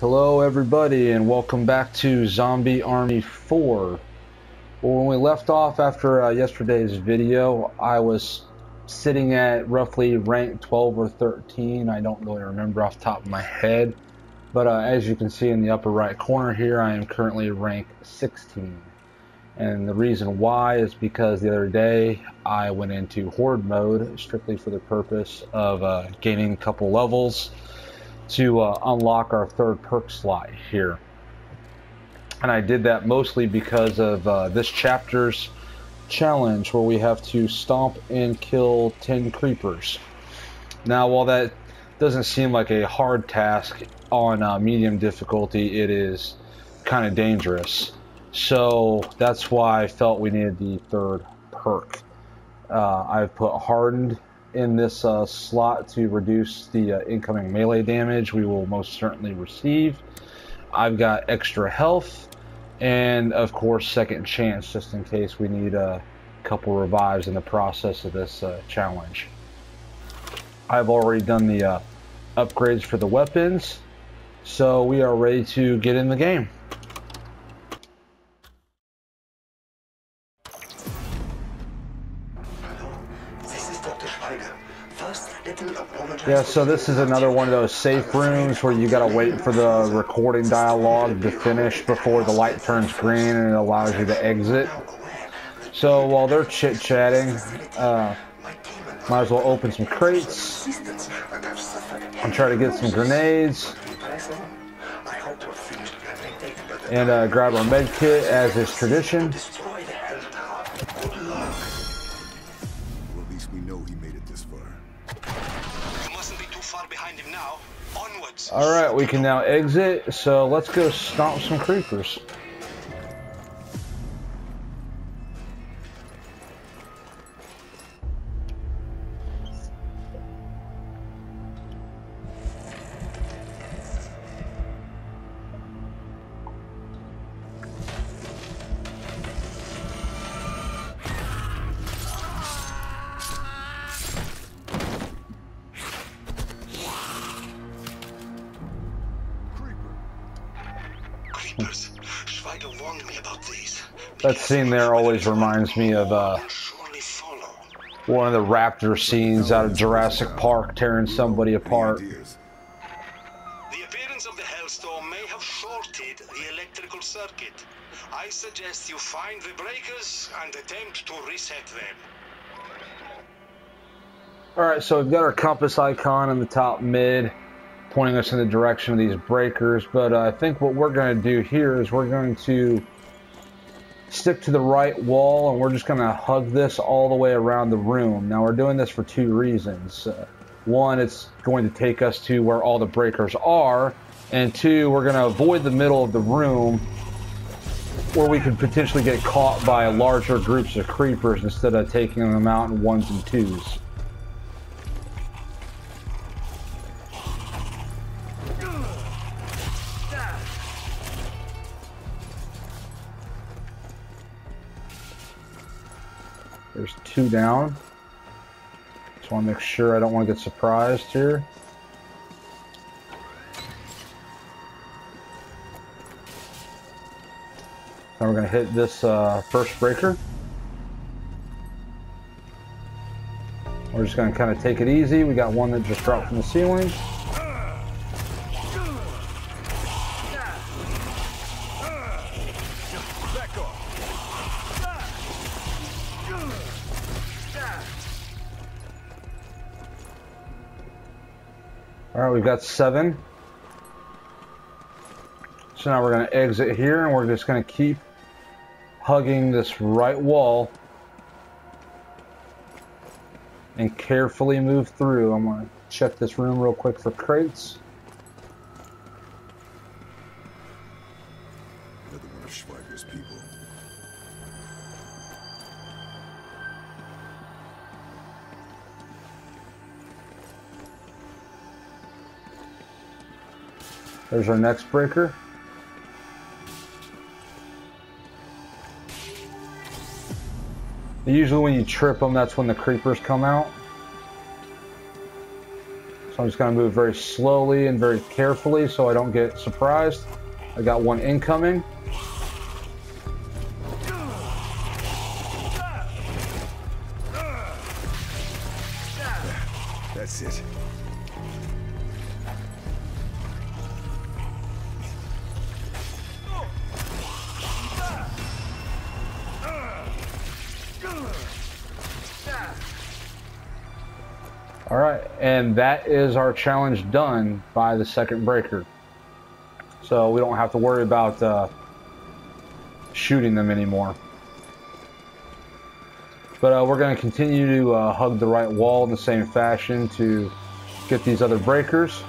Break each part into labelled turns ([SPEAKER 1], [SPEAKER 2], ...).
[SPEAKER 1] Hello everybody and welcome back to Zombie Army 4. Well, when we left off after uh, yesterday's video, I was sitting at roughly rank 12 or 13. I don't really remember off the top of my head. But uh, as you can see in the upper right corner here, I am currently rank 16. And the reason why is because the other day I went into Horde mode strictly for the purpose of uh, gaining a couple levels to uh, unlock our third perk slot here. And I did that mostly because of uh, this chapter's challenge where we have to stomp and kill 10 creepers. Now, while that doesn't seem like a hard task on uh, medium difficulty, it is kind of dangerous. So that's why I felt we needed the third perk. Uh, I've put hardened in this uh, slot to reduce the uh, incoming melee damage we will most certainly receive. I've got extra health and of course second chance just in case we need a couple revives in the process of this uh, challenge. I've already done the uh, upgrades for the weapons so we are ready to get in the game. Yeah, so this is another one of those safe rooms where you gotta wait for the recording dialogue to finish before the light turns green and it allows you to exit. So while they're chit-chatting, uh, might as well open some crates and try to get some grenades and uh, grab our med kit as is tradition. Alright, we can now exit, so let's go stomp some creepers. That scene there always reminds me of uh, one of the raptor scenes out of Jurassic Park tearing somebody apart.
[SPEAKER 2] The appearance of the Hellstorm may have shorted the electrical circuit. I suggest you find the breakers and attempt to reset them.
[SPEAKER 1] Alright, so we've got our compass icon in the top mid pointing us in the direction of these breakers, but uh, I think what we're going to do here is we're going to stick to the right wall and we're just going to hug this all the way around the room. Now we're doing this for two reasons. Uh, one, it's going to take us to where all the breakers are, and two, we're going to avoid the middle of the room where we could potentially get caught by larger groups of creepers instead of taking them out in ones and twos. Two down. Just want to make sure I don't want to get surprised here. Now we're going to hit this uh, first breaker. We're just going to kind of take it easy. We got one that just dropped from the ceiling. Got seven. So now we're going to exit here and we're just going to keep hugging this right wall and carefully move through. I'm going to check this room real quick for crates. There's our next breaker. Usually when you trip them, that's when the creepers come out. So I'm just going to move very slowly and very carefully so I don't get surprised. I got one incoming. That is our challenge done by the second breaker. So we don't have to worry about uh, shooting them anymore. But uh, we're going to continue to uh, hug the right wall in the same fashion to get these other breakers.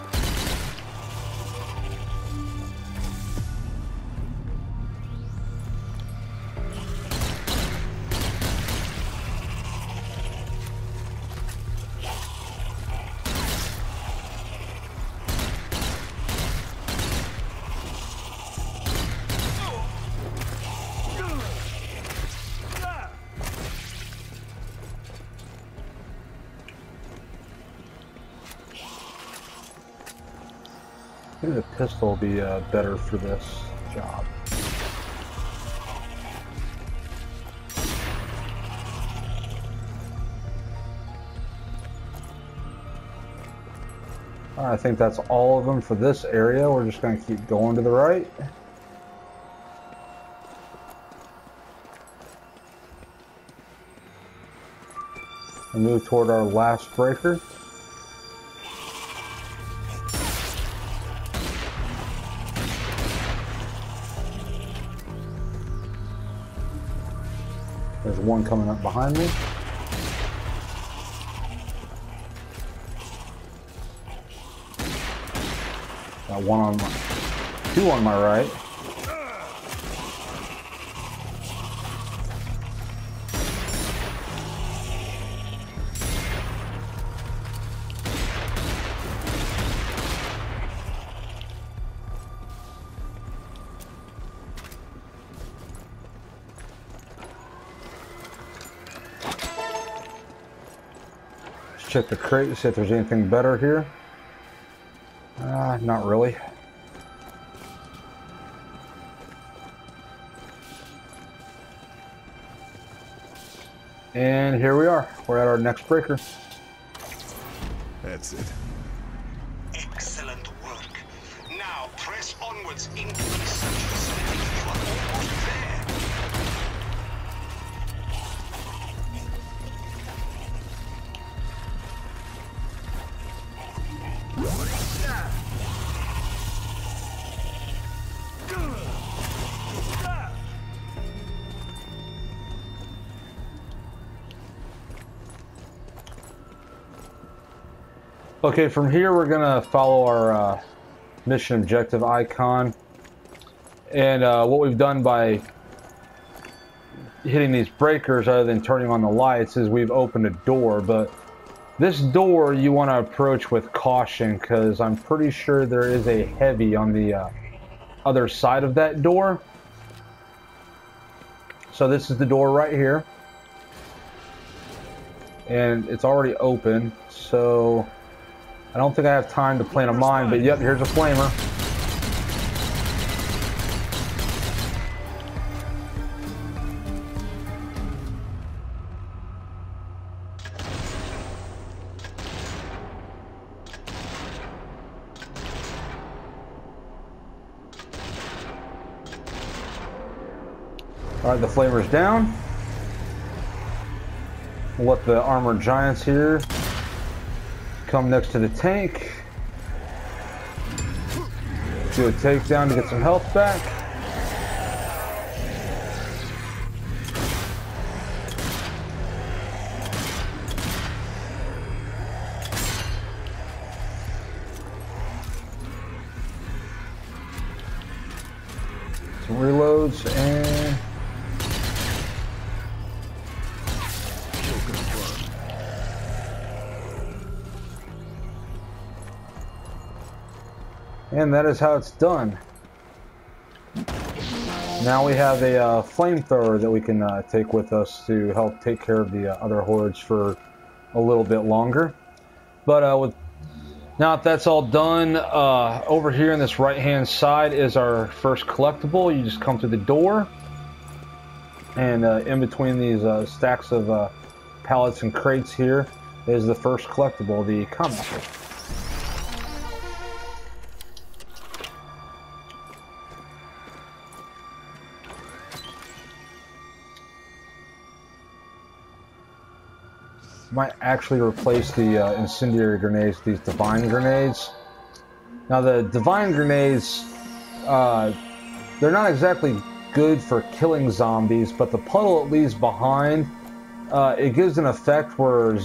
[SPEAKER 1] Be uh, better for this job. I think that's all of them for this area. We're just going to keep going to the right. And move toward our last breaker. One coming up behind me. Got one on my, two on my right. Let's the crate, see if there's anything better here. Uh, not really. And here we are. We're at our next breaker.
[SPEAKER 3] That's it.
[SPEAKER 2] Excellent work. Now press onwards into the
[SPEAKER 1] Okay, from here we're gonna follow our uh, mission objective icon. And uh, what we've done by hitting these breakers, other than turning on the lights, is we've opened a door. But this door you want to approach with caution, because I'm pretty sure there is a heavy on the uh, other side of that door. So this is the door right here. And it's already open, so I don't think I have time to plant a mine, but yep, here's a flamer. All right, the flamer's down. We'll let the armored giants here come next to the tank. Do a takedown to get some health back. Some reloads and And that is how it's done. Now we have a uh, flamethrower that we can uh, take with us to help take care of the uh, other hordes for a little bit longer. But uh, with Now that that's all done, uh, over here on this right hand side is our first collectible. You just come through the door, and uh, in between these stacks of pallets and crates here is the first collectible, the comic. Might actually replace the uh, incendiary grenades with these divine grenades. Now the divine grenades, uh, they're not exactly good for killing zombies, but the puddle it leaves behind, uh, it gives an effect where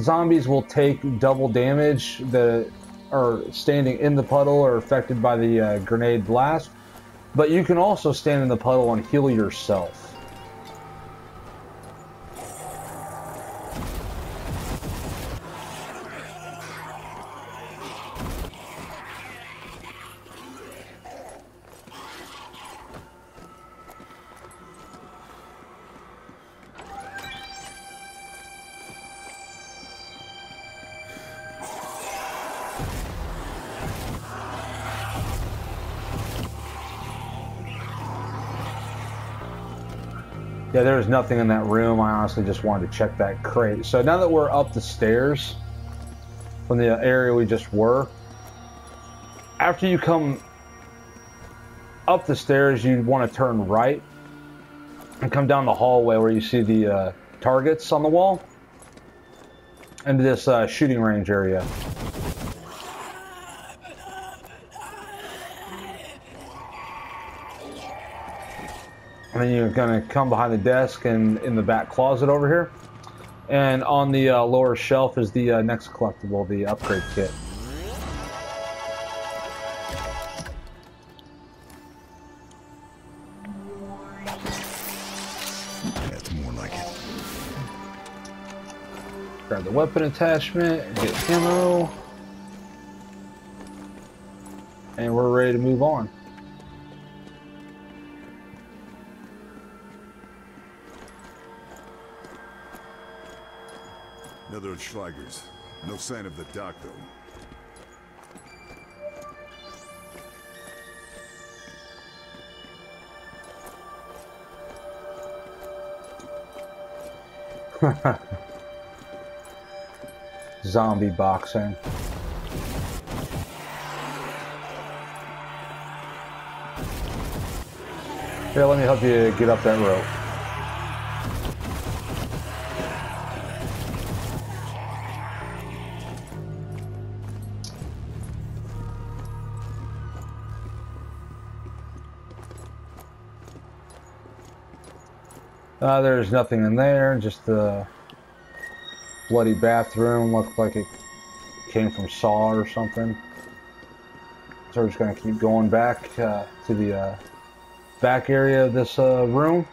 [SPEAKER 1] zombies will take double damage that are standing in the puddle or affected by the uh, grenade blast. But you can also stand in the puddle and heal yourself. Nothing in that room. I honestly just wanted to check that crate. So now that we're up the stairs from the area we just were, after you come up the stairs, you want to turn right and come down the hallway where you see the uh, targets on the wall into this uh, shooting range area. And then you're going to come behind the desk and in the back closet over here. And on the uh, lower shelf is the uh, next collectible, the upgrade kit.
[SPEAKER 3] That's more like it.
[SPEAKER 1] Grab the weapon attachment, get ammo. And we're ready to move on.
[SPEAKER 3] Another of Schweiger's. No sign of the doc, though.
[SPEAKER 1] Zombie boxing. Here, let me help you get up that rope. Uh, there's nothing in there, just the bloody bathroom. Looked like it came from Saw or something. So we're just going to keep going back uh, to the uh, back area of this uh, room.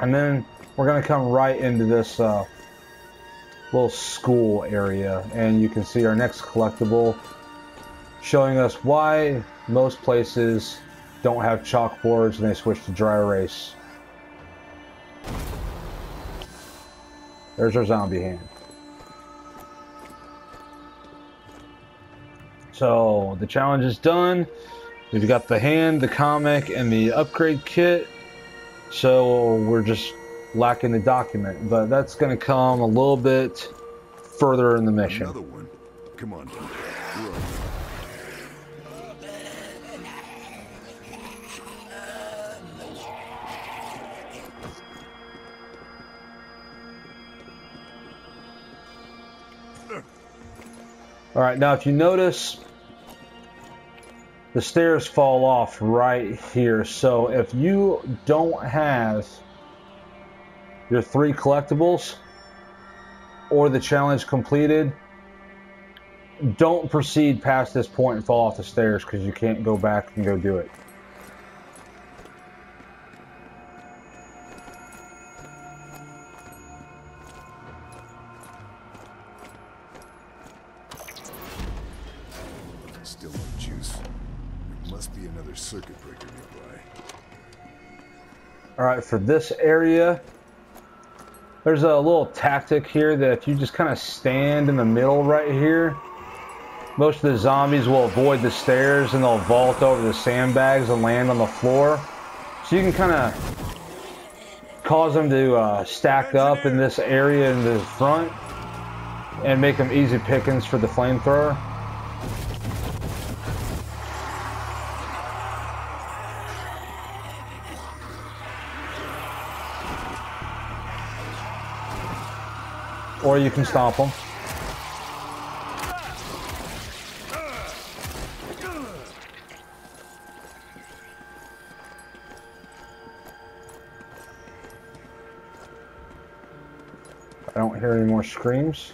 [SPEAKER 1] And then we're going to come right into this uh, little school area. And you can see our next collectible showing us why most places don't have chalkboards and they switch to dry erase. There's our zombie hand. So the challenge is done. We've got the hand, the comic, and the upgrade kit. So we're just lacking the document, but that's going to come a little bit further in the mission.
[SPEAKER 3] Another one. Come on.
[SPEAKER 1] All right, now if you notice, the stairs fall off right here. So if you don't have your three collectibles or the challenge completed, don't proceed past this point and fall off the stairs because you can't go back and go do it. For this area, There's a little tactic here that if you just kind of stand in the middle right here, most of the zombies will avoid the stairs and they'll vault over the sandbags and land on the floor. So you can kind of cause them to uh, stack up in this area in the front and make them easy pickings for the flamethrower. Or you can stomp them. I don't hear any more screams.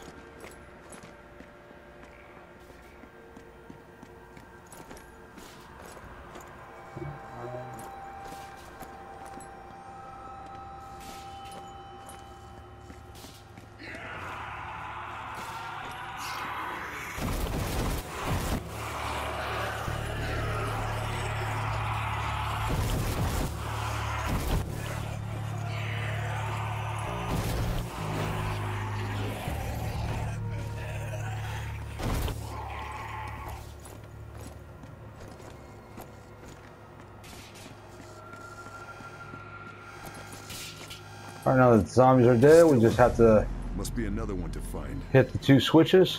[SPEAKER 1] Alright, now that the zombies are dead, we just have to
[SPEAKER 3] Must be another one to find.
[SPEAKER 1] hit the two switches.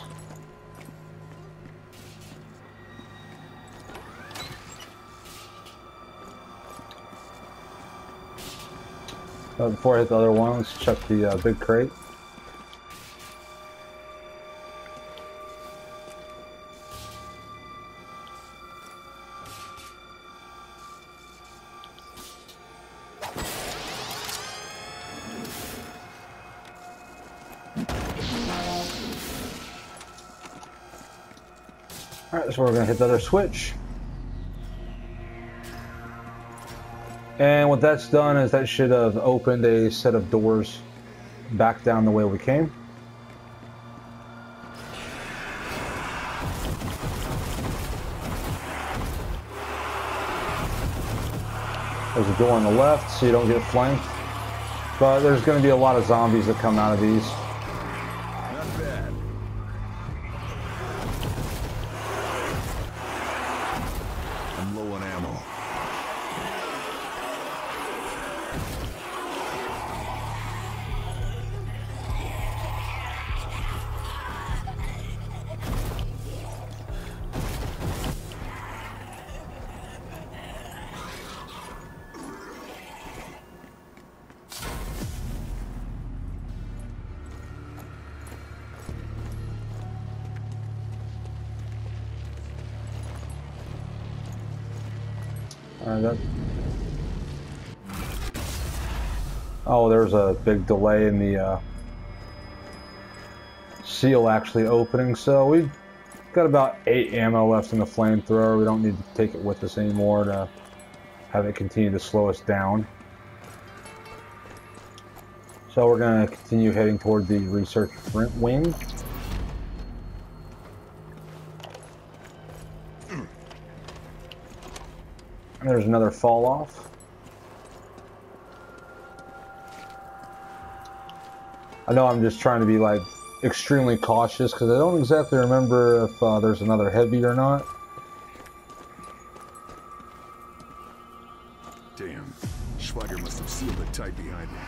[SPEAKER 1] Uh, before I hit the other one, let's check the uh, big crate. So we're gonna hit the other switch. And what that's done is that should have opened a set of doors back down the way we came. There's a door on the left so you don't get flanked. But there's going to be a lot of zombies that come out of these. There's a big delay in the uh, seal actually opening, so we've got about 8 ammo left in the flamethrower. We don't need to take it with us anymore to have it continue to slow us down. So we're going to continue heading toward the research front wing. There's another fall off. I know I'm just trying to be like extremely cautious because I don't exactly remember if uh, there's another heavy or not.
[SPEAKER 3] Damn. Schweiger must have sealed it tight behind him.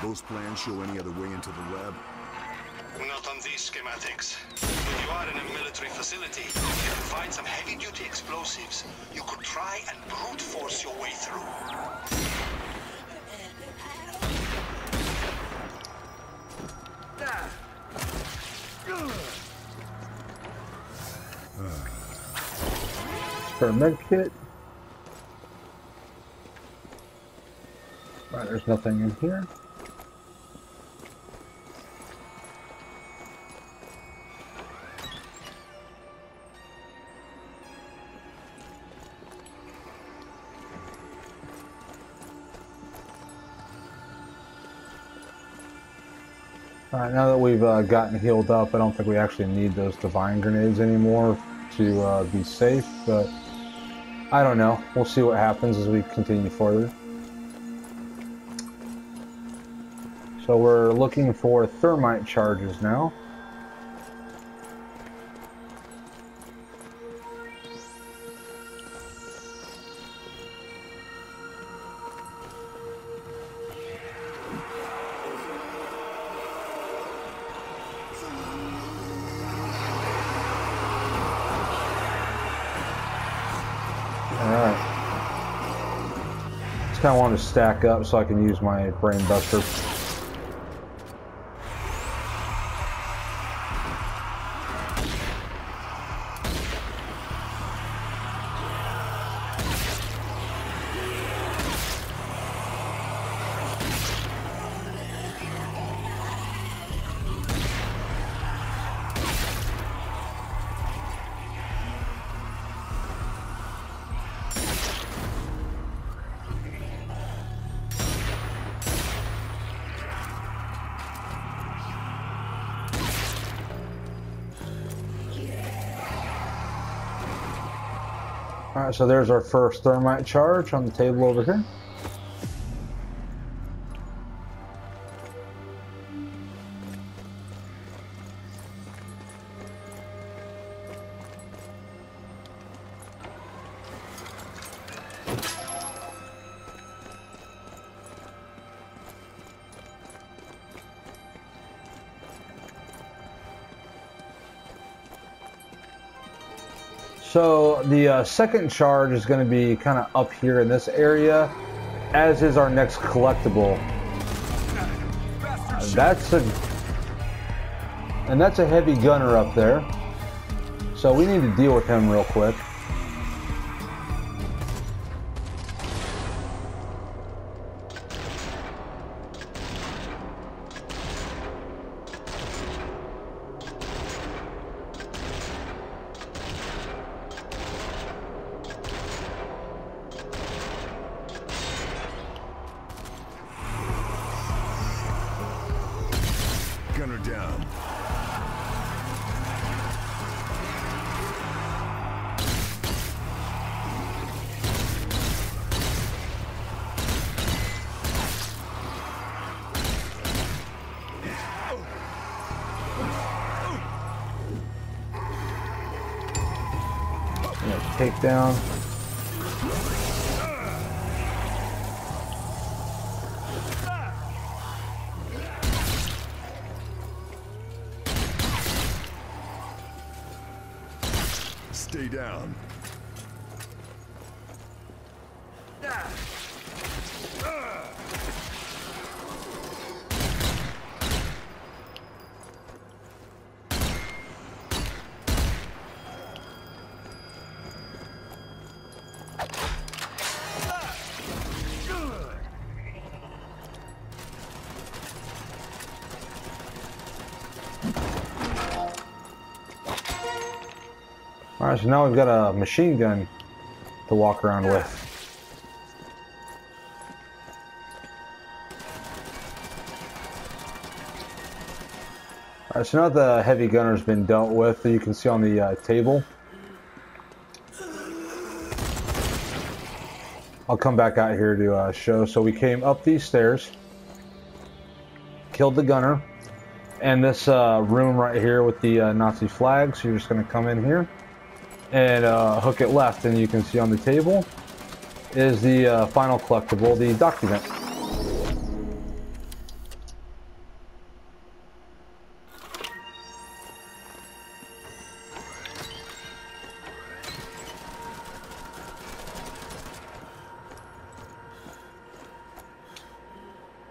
[SPEAKER 3] Those plans show any other way into the lab?
[SPEAKER 2] Not on these schematics. If you are in a military facility, you can find some heavy-duty explosives. You could try and brute force your way through.
[SPEAKER 1] For a med kit. Right, there's nothing in here. Alright, now that we've uh, gotten healed up, I don't think we actually need those divine grenades anymore to uh, be safe, but I don't know. We'll see what happens as we continue further. So we're looking for thermite charges now. Kind of want to stack up so I can use my brain buster. Alright, so there's our first thermite charge on the table over here. Uh, second charge is going to be kind of up here in this area, as is our next collectible. Uh, that's a and that's a heavy gunner up there. So we need to deal with him real quick. Yeah, Alright, so now we've got a machine gun to walk around with. Alright, so now the heavy gunner's been dealt with, you can see on the uh, table. I'll come back out here to uh, show. So we came up these stairs, killed the gunner, and this uh, room right here with the uh, Nazi flag. So you're just going to come in here and uh, hook it left, and you can see on the table is the uh, final collectible, the document.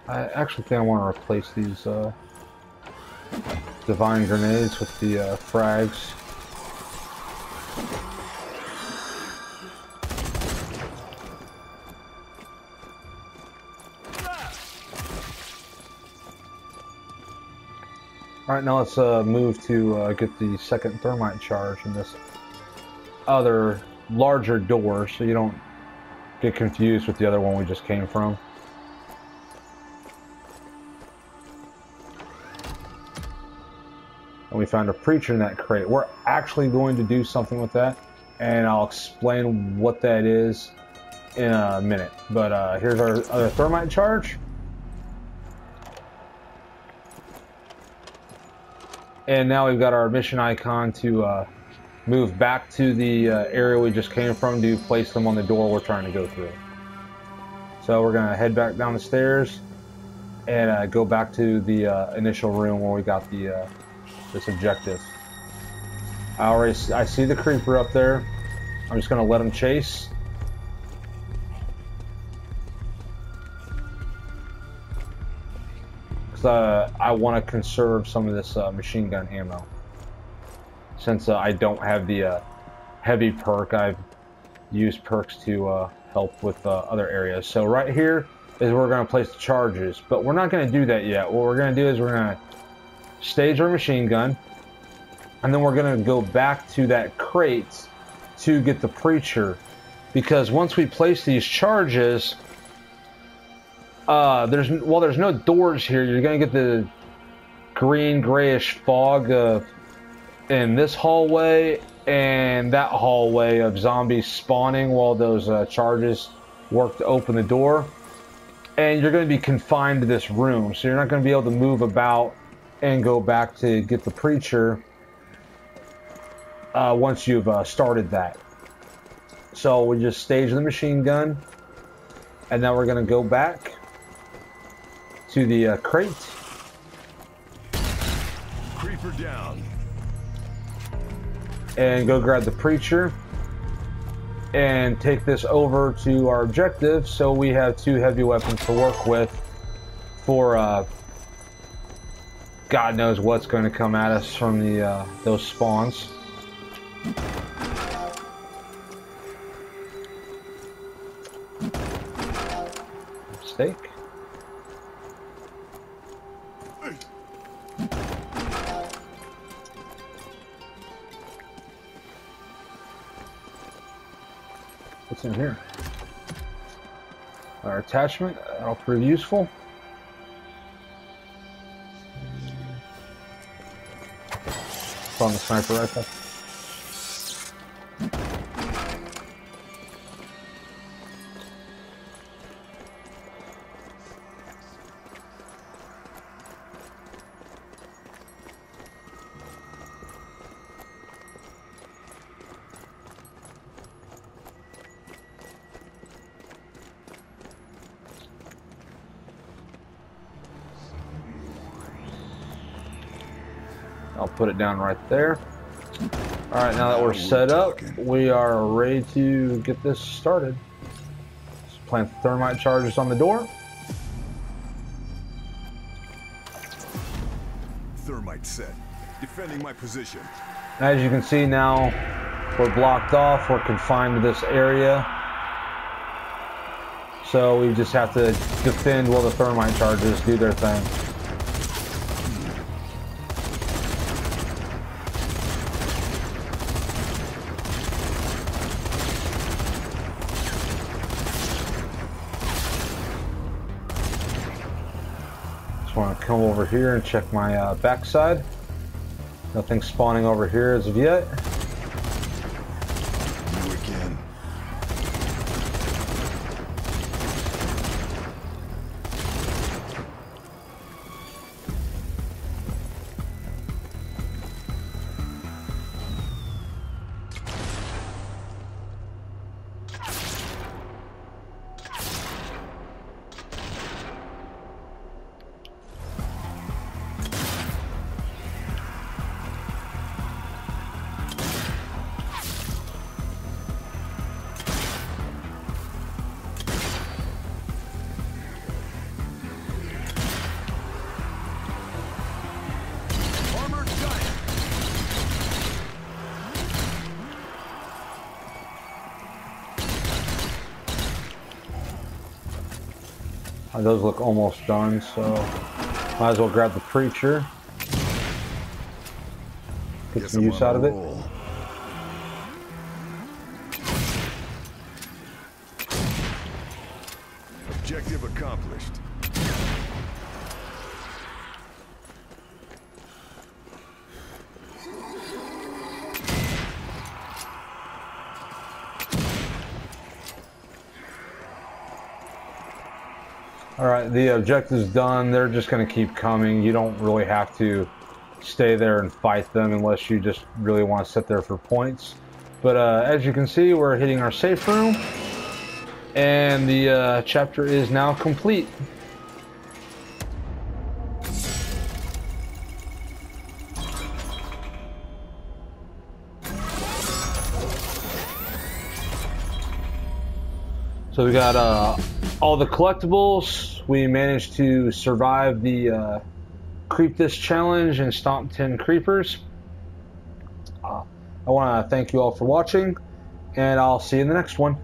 [SPEAKER 1] I actually think I want to replace these uh, divine grenades with the uh, frags. Alright, now let's uh, move to uh, get the second thermite charge in this other larger door so you don't get confused with the other one we just came from. And we found a preacher in that crate. We're actually going to do something with that, and I'll explain what that is in a minute. But uh, here's our other thermite charge. And now we've got our mission icon to uh, move back to the uh, area we just came from to place them on the door we're trying to go through. So we're gonna head back down the stairs and uh, go back to the uh, initial room where we got the uh, this objective. I already I see the creeper up there. I'm just gonna let him chase. Uh, I want to conserve some of this uh, machine gun ammo. Since uh, I don't have the uh, heavy perk, I've used perks to uh, help with uh, other areas. So right here is where we're going to place the charges, but we're not going to do that yet. What we're going to do is we're going to stage our machine gun, and then we're going to go back to that crate to get the preacher, because once we place these charges, uh, there's well, there's no doors here. You're going to get the green grayish fog uh, in this hallway and that hallway of zombies spawning while those uh, charges work to open the door. And you're going to be confined to this room, so you're not going to be able to move about and go back to get the preacher uh, once you've uh, started that. So we just stage the machine gun, and now we're going to go back to the uh, crate.
[SPEAKER 3] Creeper down.
[SPEAKER 1] And go grab the preacher and take this over to our objective so we have two heavy weapons to work with for uh, God knows what's going to come at us from the uh, those spawns. Mistake. What's in here? Our attachment, that'll prove useful. on the sniper rifle. Put it down right there. All right, now that we're set up, we are ready to get this started. Let's plant thermite charges on the door.
[SPEAKER 3] Thermite set. Defending my position.
[SPEAKER 1] As you can see now, we're blocked off. We're confined to this area. So we just have to defend while the thermite charges do their thing. Here and check my uh, backside. Nothing spawning over here as of yet. Those look almost done, so might as well grab the preacher. Get
[SPEAKER 3] Guess
[SPEAKER 1] some
[SPEAKER 3] I'm
[SPEAKER 1] use out of it. All right, the objective's done. They're just going to keep coming. You don't really have to stay there and fight them unless you just really want to sit there for points. But uh, as you can see, we're hitting our safe room, and the uh, chapter is now complete. So we got uh, all the collectibles. We managed to survive the uh, Creep This challenge and stomp 10 creepers. Uh, I want to thank you all for watching, and I'll see you in the next one.